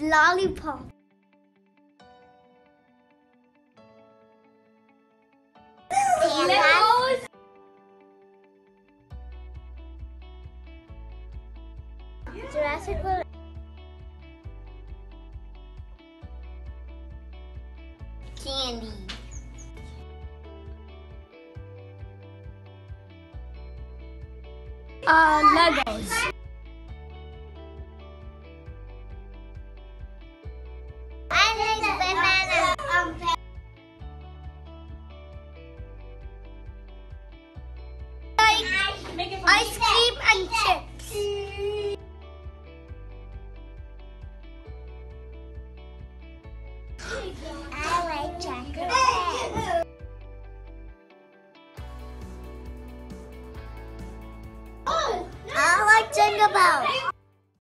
lollipop. Jurassic World. Candy. Uh, Legos. And chips. I like chocolate. I like Jingle Bells.